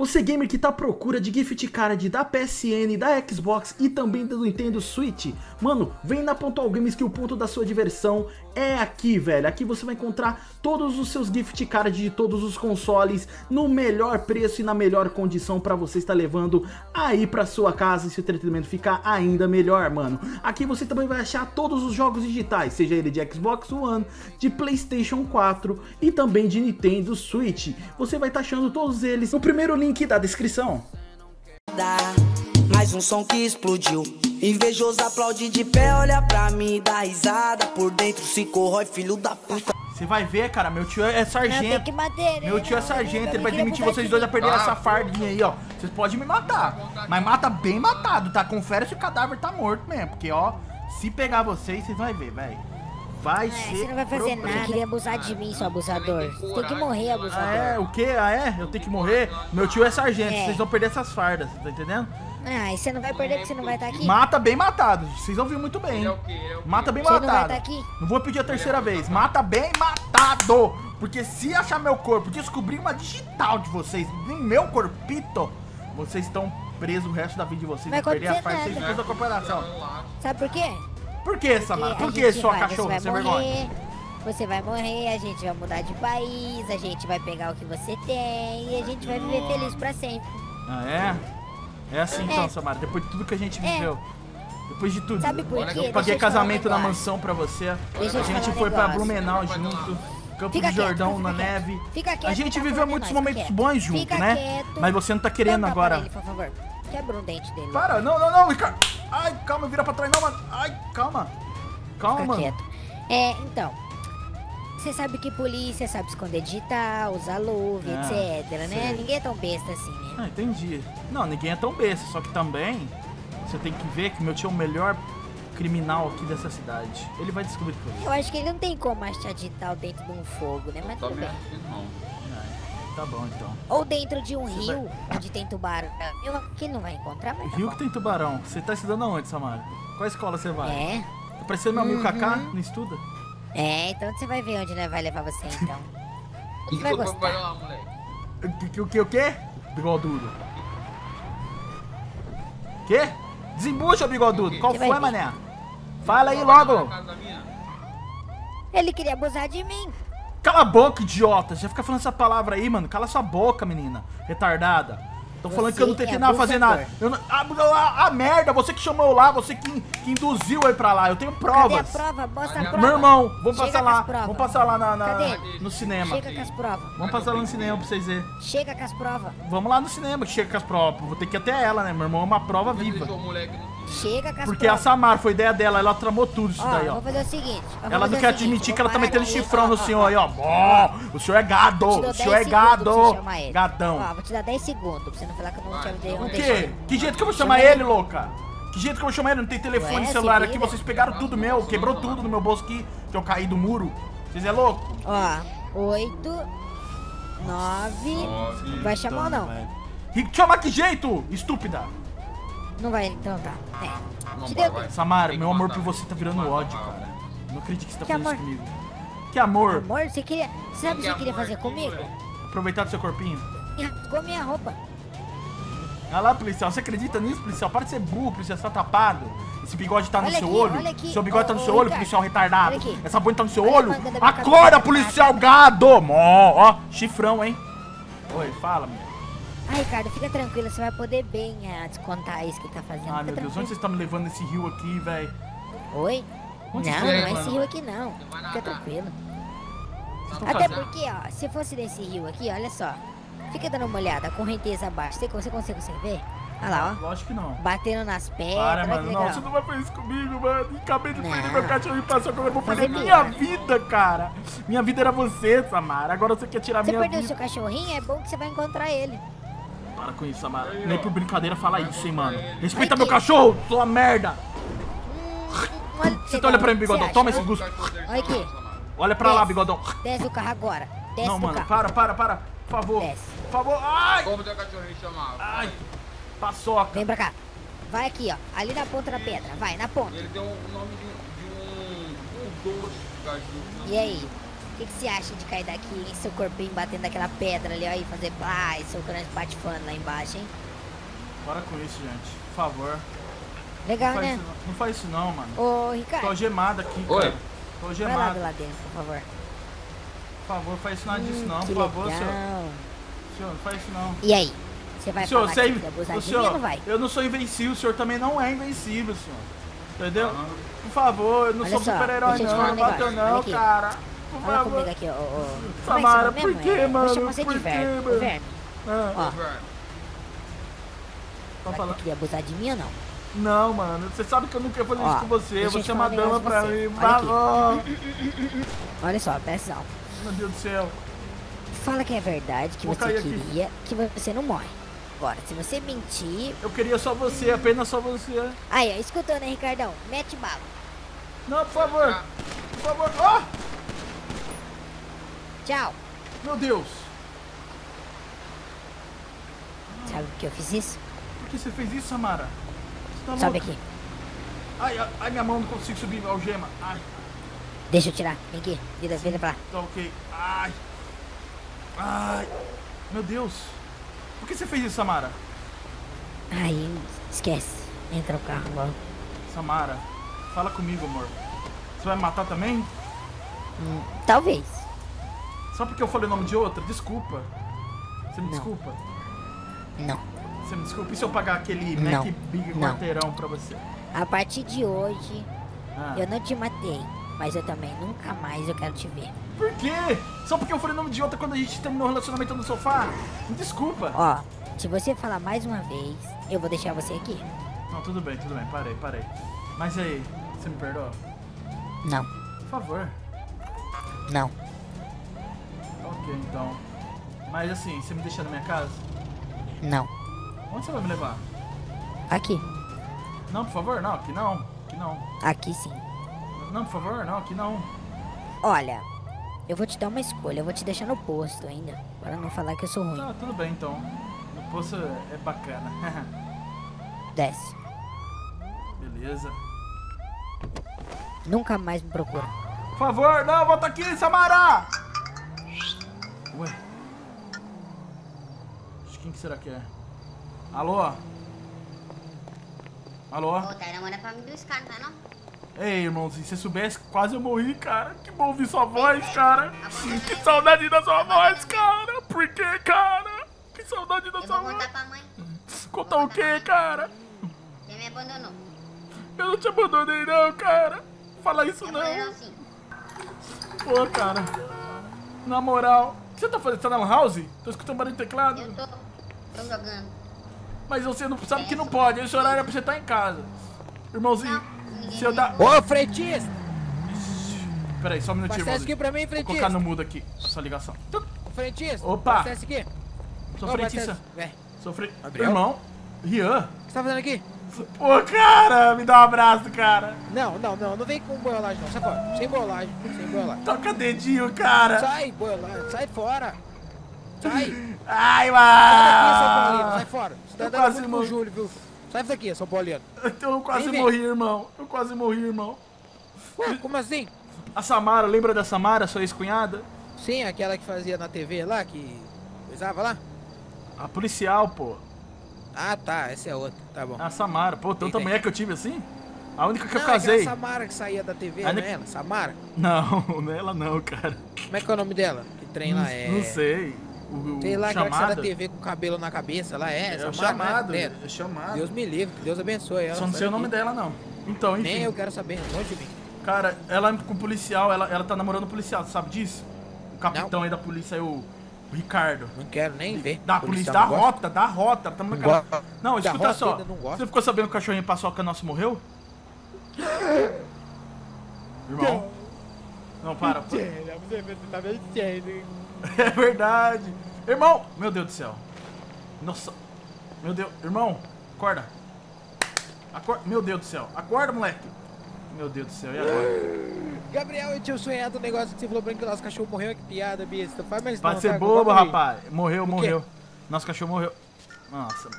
Você gamer que tá à procura de gift card da PSN, da Xbox e também do Nintendo Switch, mano, vem na Pontual Games que o ponto da sua diversão é aqui, velho. Aqui você vai encontrar todos os seus gift cards de todos os consoles no melhor preço e na melhor condição para você estar levando aí pra sua casa e seu entretenimento ficar ainda melhor, mano. Aqui você também vai achar todos os jogos digitais, seja ele de Xbox One, de PlayStation 4 e também de Nintendo Switch. Você vai estar achando todos eles no primeiro link da descrição. Mais um som que explodiu. Invejoso aplaude de pé, olha pra mim, dá risada. Por dentro se corrói, filho da puta. Você vai ver, cara, meu tio é sargento. meu tio é sargento, ele vai demitir vocês dois a perder essa fardinha aí, ó. Vocês podem me matar, mas mata bem matado, tá? Confere se o cadáver tá morto mesmo, porque, ó, se pegar vocês, vocês vão ver, velho vai é, ser. Você não vai fazer problema. nada. Você queria abusar de mim, seu abusador. Você tem que morrer, abusador. Ah, é? O quê? Ah, é? Eu tenho que morrer? Meu tio é sargento, é. vocês vão perder essas fardas, tá entendendo? Ah, e você não vai perder porque você não vai estar tá aqui? Mata bem matado. Vocês ouviram muito bem. É Mata bem você matado. Não, vai estar tá aqui? não vou pedir a terceira vez. Mata bem matado. Porque se achar meu corpo, descobrir uma digital de vocês em meu corpito, vocês estão presos o resto da vida de vocês. Vai perder as partes vocês da corporação. Sabe por quê? Por que, Samara? Por que sua vai, cachorra sem vergonha? Você vai morrer, a gente vai mudar de país, a gente vai pegar o que você tem e a gente vai viver feliz pra sempre. Ah, é? É assim então, é. Samara, depois de tudo que a gente é. viveu. Depois de tudo. Sabe por quê? Eu paguei casamento na mansão pra você. Deixa a gente foi um pra Blumenau junto. Campo fica do Jordão quieto, na quieto. neve. Fica quieto, a gente tá viveu muitos momentos quieto. bons junto, fica né? Quieto. Mas você não tá querendo agora. Ele, por favor. Quebra um dente dele. Para, não, não, não. Ai, calma, vira pra trás, não, mano. Ai, calma. Calma. Fica quieto. É, então. Você sabe que polícia sabe esconder digital, usar luva, ah, etc, né? Sei. Ninguém é tão besta assim, né? Ah, entendi. Não, ninguém é tão besta, só que também você tem que ver que meu tio é o melhor criminal aqui dessa cidade. Ele vai descobrir tudo. Eu acho que ele não tem como achar digital dentro de um fogo, né? Mas tudo bem. Não. É, tá bom então. Ou dentro de um você rio vai... onde tem tubarão. Eu não vai encontrar, mas. Tá rio bom. que tem tubarão. Você tá estudando aonde, Samara? Qual escola você vai? É. Tá parecendo meu amigo uhum. Kaká, não estuda? É, então você vai ver onde né, vai levar você então. Você vai gostar. O que, o que, o que? Bigodudo. Que? Desembucha, bigodudo. Qual foi, mané? Fala aí logo. Ele queria abusar de mim. Cala a boca, idiota. Já fica falando essa palavra aí, mano. Cala sua boca, menina. Retardada. Tô falando que eu não tentei é nada fazer nada. Eu não, a, a, a, merda, você que chamou lá, você que, que induziu aí pra lá. Eu tenho provas. Cadê a prova? Mostra a prova. Meu irmão, vamos Chega passar lá. Vamos passar lá na, na no cinema. Chega com as provas. Vamos passar lá no cinema pra vocês verem. Chega com as provas. Vamos lá no cinema que chega com as provas. Vou ter que ir até ela, né? Meu irmão é uma prova viva. Chega as Porque a Samar foi ideia dela, ela tramou tudo isso ó, daí, ó. Vou fazer o seguinte. Ela não quer admitir que ela tá metendo chifrão no senhor aí, ó. Ó, o senhor é gado. O senhor é gado. Gadão. Ó, vou te dar 10 segundos pra você não falar que eu não te dei. O quê? Que jeito que eu vou chamar ele, louca? Que jeito que eu vou chamar ele? Não tem telefone Ué, celular aqui, vocês pegaram tudo meu, quebrou tudo no meu bolso aqui, que eu caí do muro. Vocês é louco? Ó, 8, 9. Vai chamar ou não? Chama que jeito, estúpida? Não vai, então tá. É. Samara, meu amor por você tá virando ódio, cara. Não acredito que você tá que fazendo amor? isso comigo. Que amor? Amor? Você queria. Você sabe o que você queria fazer comigo? Aproveitar do seu corpinho? Com minha roupa. Olha lá, policial. Você acredita nisso, policial? Para de ser burro, policial. Você tá tapado. Esse bigode tá no seu olho. Seu bigode tá no seu olho, policial retardado. Essa boina tá no seu olho. Acorda, policial gado! Mó, ó, chifrão, hein? Oi, fala, meu. Ai, Ricardo, fica tranquilo, você vai poder bem é, descontar isso que tá fazendo. Ai, meu Deus, onde você está me levando nesse rio aqui, velho? Oi? Onde não, não é esse rio aqui não. Fica tranquilo. Até fazendo? porque, ó, se fosse nesse rio aqui, olha só. Fica dando uma olhada, a correnteza abaixo. Você, você consegue ver? Olha lá, ó. Lógico que não. Batendo nas pedras. Para, mano. Não, você não vai fazer isso comigo, mano. Acabei de perder meu cachorro e passou agora eu vou perder minha vida, cara. Minha vida era você, Samara. Agora você quer tirar você minha vida. Você perdeu seu cachorrinho? É bom que você vai encontrar ele. Para com isso, Samara. Nem por brincadeira fala isso, hein, mano. Respeita meu cachorro, sua merda. Você tá olhando pra mim, bigodão. Toma esse gosto. Olha aqui. Olha pra lá, bigodão. Desce o carro agora. Desce Não, mano, para, para, para. Por favor. Desce. Por favor. Ai! Como teu cachorrinho chamava? Ai. Paçoca. Vem pra cá. Vai aqui, ó. Ali na ponta da pedra. Vai, na ponta. Ele deu o nome de, de um, um doce. E aí? Que, que você acha de cair daqui, em seu corpinho batendo aquela pedra ali, ó, e fazer blá, e seu crânio patifando lá embaixo, hein? Para com isso, gente. Por favor. Legal, não, faz né? isso, não. não faz isso não, mano. Ô, Tô Ricardo, algemado aqui, Oi. cara. Tô vai lá algemado. do lado dentro, por favor. Por favor, faz isso nada disso Hum, não, por favor, senhor. legal. Senhor, não faz isso não. E aí? Você vai senhor, falar você é que é o de mim ou senhor, não vai? eu não sou invencível, o senhor também não é invencível, senhor. Entendeu? Por favor, eu não Olha sou super-herói não, um não não, cara. Fala favor. comigo aqui, ó. ó, ó. Como é que Samara, por quê, É, mano? Vou chamar você de verme. mano? Verme. Ah, Ó, que você queria abusar de mim ou não? Não, mano, você sabe que eu não quero fazer Ó, isso com você. eu falar um negócio dama pra mim. Olha Olha só, presta atenção. Meu Deus do céu. Fala que é verdade, que Vou você cair aqui. queria, que você não morre. Agora, se você mentir... Eu queria só você, apenas só você. Aí, ó, escutou, né, Ricardão? Mete bala. Não, por favor. Por favor. Ah! Tchau. Meu Deus. Sabe por que eu fiz isso? Por que você fez isso, Samara? Você tá Sobe louca? aqui. Ai, ai, ai, minha mão não consigo subir algema. Ai, Deixa eu tirar. Vem aqui. Vira, vira pra lá. tá ok. Ai. Ai. Meu Deus. Por que você fez isso, Samara? Aí, esquece. Entra no carro logo. Samara, fala comigo, amor. Você vai me matar também? Hum, talvez. Só porque eu falei o nome de outra? Desculpa. Você me Não. desculpa? Não. Você me desculpa? E se eu pagar aquele Não. Mac Big Não. quarteirão pra você? A partir de hoje, Ah. eu não te matei. Mas eu também nunca mais eu quero te ver. Por quê? Só porque eu falei o nome de outra quando a gente terminou o relacionamento no sofá? Me desculpa. Ó, se você falar mais uma vez, eu vou deixar você aqui. Não, tudo bem, tudo bem. Parei, parei. Mas aí, você me perdoa? Não, Por favor. não. Ok, então. Mas assim, você me deixa na minha casa? Não. Onde você vai me levar? Aqui. Não, por favor, não, aqui não. Aqui não. Aqui sim. Não, por favor, não, aqui não. Olha, eu vou te dar uma escolha. Eu vou te deixar no posto ainda. Para não falar que eu sou ruim. Tá, tudo bem então. No poço é bacana. Desce. Beleza. Nunca mais me procura. Por favor, não, volta aqui, Samara! Ué. Quem que será que é? Alô? Alô? Ô, tá namorando pra dos caras, não tá não? Ei, irmãozinho, se você soubesse, quase eu morri, cara. Que bom ouvir sua voz, cara. Que saudade da sua voz, cara. Por que, cara? Que saudade da Eu sua vou voz. contar pra mãe. Contar o quê, cara? Você me abandonou. Eu não te abandonei, não, cara. Fala isso Me não. Pô, cara. Na moral. Você tá fazendo? Você tá na house? Tô escutando barulho de teclado. Eu tô, tô jogando. Mas você não sabe que não pode. Esse horário é pra você estar em casa. Irmãozinho, Não, se eu dar... Ô, frentista! Peraí, só um minutinho, Abastece aqui pra mim, Vou colocar frentista. no mudo aqui, essa ligação. Frentista. Opa. Abastece aqui. Sou Ô, frentista. Sou fre... Gabriel? Irmão, Rian. O que você tá fazendo aqui? Pô, cara, me dá um abraço, cara. Não, não, não. Não vem com boiolagem, não. Sai fora. Sem boiolagem. Sem boiolagem. Toca dedinho, cara. Sai, boiolagem. Sai fora. Sai. Ai, Sai daqui, São Paulino. mano. Sai fora. Você tá dando quase muito com o. Júlio, viu? Sai daqui, São Paulino. Eu quase morri, irmão. Eu quase morri, irmão. Ué, como assim? A Samara, lembra da Samara, sua ex-cunhada? Sim, aquela que fazia na TV lá, que usava lá? A policial, pô. Ah, tá. Essa é outra. Tá bom. A Samara. Pô, tanta Entendi. mulher que eu tive assim? A única que eu não, casei. aquela Samara que saía da TV, A não é ela? Samara? Não, não é ela não, cara. Como é que é o nome dela? Que trem lá é... Não sei. O, o Sei lá, aquela que sai da. TV com o cabelo na cabeça, lá é, É o Samara, né? chamado. É. É chamado. Deus me livre, Deus abençoe ela. Só não sei o nome dela, não. Então, enfim. Nem eu quero saber, longe de mim. Cara, ela com o policial, ela, ela tá namorando o policial, você sabe disso? O capitão aí da polícia é o, o Ricardo. Não quero nem ver. Da polícia, da rota, da rota. Ela tá numa Não escuta rota só. Você ficou sabendo que o cachorrinho paçoca nosso morreu? Irmão. Não, para. para. É verdade. Irmão, meu Deus do céu. Nossa. Meu Deus. Irmão, acorda. Acorda. Meu Deus do céu. Acorda, moleque. Meu Deus do céu. E agora? Gabriel, eu tinha sonhado um negócio que você falou pra mim que o nosso cachorro morreu. Que piada, besta. Faz mais Vai não, ser tá? bobo, rapaz. Morreu, morreu. Nosso cachorro morreu. Nossa.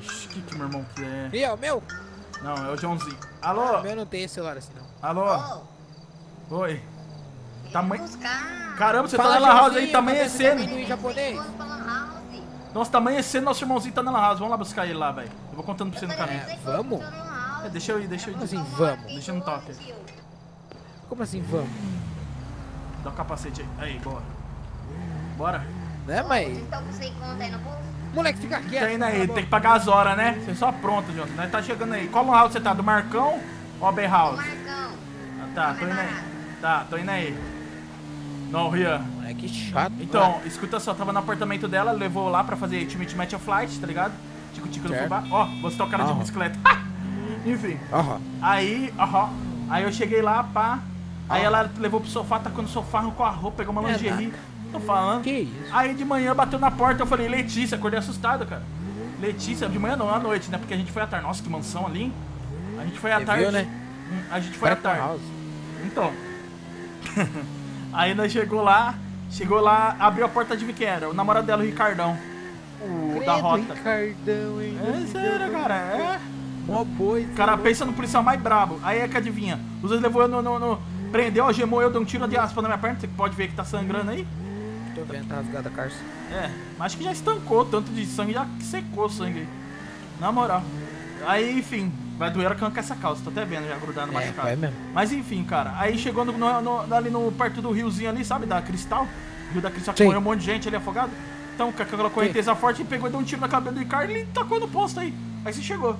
Ixi, que que meu irmão que é? E é o meu? Não, é o Joãozinho. Alô? O meu não tem esse celular assim, não. Alô? Ô, Oi. Tamanho... Buscar. Caramba, você Fala, tá na Lan House aí, tá amanhecendo. House. Nossa, tá amanhecendo, nosso irmãozinho tá na Lan House. Vamos lá buscar ele lá, velho. Eu vou contando pra você no caminho. É, vamos? É, deixa eu ir, deixa eu ir. Como assim, vamos? Deixa no toque. Como assim, vamos? Dá o capacete aí. Aí, bora. Bora. Né, mas... Aí bolso? Moleque, fica quieto. Tem, né? cala a Tem que pagar as horas, né? Você só pronto, Jonathan. Nós tá chegando aí. Qual House você tá? Do Marcão ou a House? Marcão. Ah, tá, tô indo aí. Tá, tô indo aí. Não, Rian. Moleque chato. Então, escuta só, tava no apartamento dela, levou lá pra fazer Ultimate Match of Flight, tá ligado? Tico Tico do fubá. Ó, você tá o cara de bicicleta. Enfim. Aham. Aí, aham. Aí eu cheguei lá, pá. Aí ela levou pro sofá, tacou no sofá, arrancou a roupa, pegou uma É lingerie. Tô falando. Que isso? Aí de manhã bateu na porta, eu falei, Letícia, acordei assustado, cara. Letícia, de manhã não, à noite, né? Porque a gente foi à tarde. Nossa, que mansão ali. A gente foi à Você tarde. viu, né? Hum, A gente foi à tarde. House. Então. Aí nós chegou lá, chegou lá, abriu a porta de quem era? O namorado dela, o Ricardão. O da Credo, rota. Ricardão, hein? É sério, cara, é. Boi. O cara pensa no policial mais brabo. Aí é que adivinha. Os dois levou eu no, no, no- Prendeu, algemou eu, deu um tiro de aspa na minha perna. Você pode ver que tá sangrando aí. Tô vendo, tá rasgada a carça. É, mas acho que já estancou tanto de sangue, já secou o sangue aí. Na moral. Aí, enfim, vai doer arrancar essa calça, tô até vendo já grudando É, machucado. vai mesmo. Mas enfim, cara, aí chegou no, no- no- ali no perto do riozinho ali, sabe, da Cristal. Rio da Cristal, que Sim. morreu um monte de gente ali afogado. Então, com aquela correnteza forte, ele pegou e deu um tiro na cabeça do Ricardo e ele tacou no posto aí. Aí você chegou.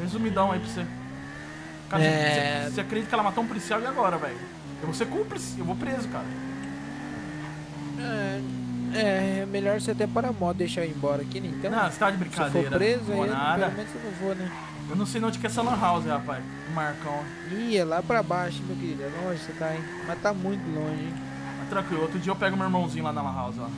Resumidão aí pra você. Cara, É. você, você acredita que ela matou um policial e agora, velho? Eu vou ser cúmplice, eu vou preso, cara. É, é melhor você até para a moda deixar eu ir embora aqui, né? Então, Não, você tá de se brincadeira. for preso, aí nada. pelo menos eu não vou, né? Eu não sei onde que é essa lan house, rapaz. O Marcão. Ih, é lá pra baixo, meu querido. É longe você tá, hein? Mas tá muito longe, hein? Mas tranquilo, outro dia eu pego meu irmãozinho lá na lan house, ó.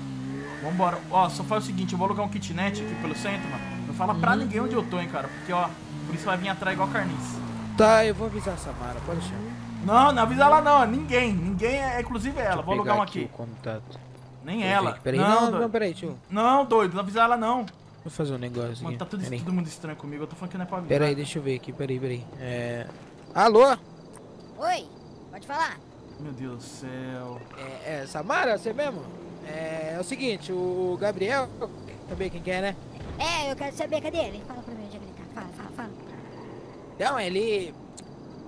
Vambora. Ó, só faz o seguinte, eu vou alugar um kitnet aqui pelo centro, mano. Não fala pra Uhum. ninguém onde eu tô, hein, cara. Porque, ó, por isso vai vir atrás igual carniça. Tá, eu vou avisar a Samara, pode deixar. Não, não avisa ela não, ninguém. Ninguém é, inclusive ela. Eu Vou alugar um aqui. o contato. Nem Peraí, ela. Peraí, não, não, não, peraí, tio. Não, doido, não avisa ela não. Vou fazer um negócio Mano, aqui. tá tudo, peraí. todo mundo estranho comigo. Eu tô falando que não é pra avisar. Peraí, deixa eu ver aqui, peraí, peraí. É... Alô? Oi, pode falar. Meu Deus do céu. É, é Samara, você mesmo? É, é o seguinte, o Gabriel, saber quem que é, né? É, eu quero saber, cadê ele? Fala pra mim onde ele tá. Fala, fala, fala. Não, ele...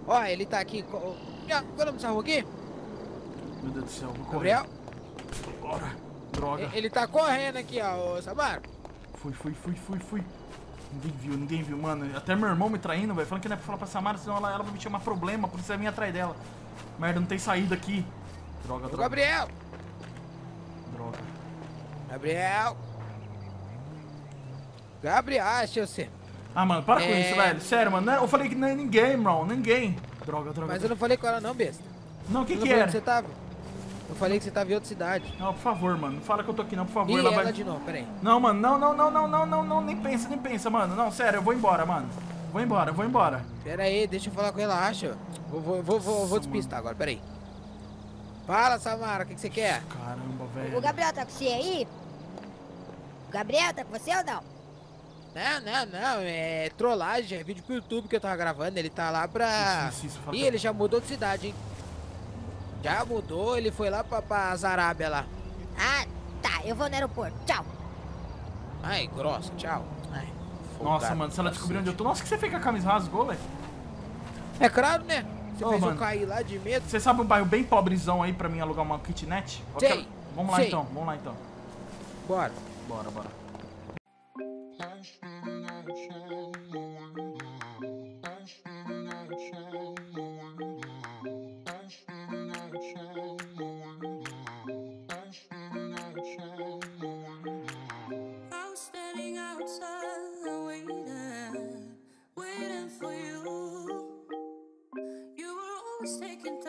Ó, ele tá aqui... Qual é o nome dessa rua aqui? Meu Deus do céu. Vou correr. Gabriel? Bora. Droga. E- Ele tá correndo aqui, ó, ô, Samara. Fui, fui, fui, fui, fui. Ninguém viu, ninguém viu, mano. Até meu irmão me traindo, velho. Falando que não é pra falar pra Samara, senão ela, ela vai me chamar problema. Por isso vai vir atrás dela. Merda, não tem saída aqui. Droga, droga. Gabriel! Droga. Gabriel! Gabriel, eu ser. Ah, mano, para com É. isso, velho. Sério, mano. não é- Eu falei que não é ninguém, bro. Ninguém. Droga, droga. Mas eu não falei com ela não, besta. Não, o que que era? onde você tava. Eu falei que você tava em outra cidade. Não, por favor, mano. Não fala que eu tô aqui, não, por favor. Ih, ela ela vai... de novo, peraí. Não, mano. Não, não, não, não, não, não, não. Nem pensa, nem pensa, mano. Não, sério, eu vou embora, mano. Vou embora, vou embora. Pera aí, deixa eu falar com ela, acha? Vou, vou, vou, vou, vou despistar agora, peraí. Fala, Samara, o que, que você quer? Caramba, O velho. Gabriel tá com você aí? O Gabriel tá com você ou não? Não, não, não, é trollagem, é vídeo pro YouTube que eu tava gravando, ele tá lá pra... Isso, isso, isso, Ih, ele já mudou de cidade, hein? Já mudou, ele foi lá pra, pra Zarábia lá. Ah, tá, eu vou no aeroporto. Tchau. Ai, grossa, tchau. Ai, Nossa, mano, se ela descobrir onde eu tô. Nossa, que você fez com a camisa rasgou, velho? É claro, né? Você Ô, fez mano. eu cair lá de medo. Você sabe um bairro bem pobrezão aí pra mim alugar uma kitnet? Sei, Aquela- Vamos lá sei. então, vamos lá então. Bora. Bora, bora. was taken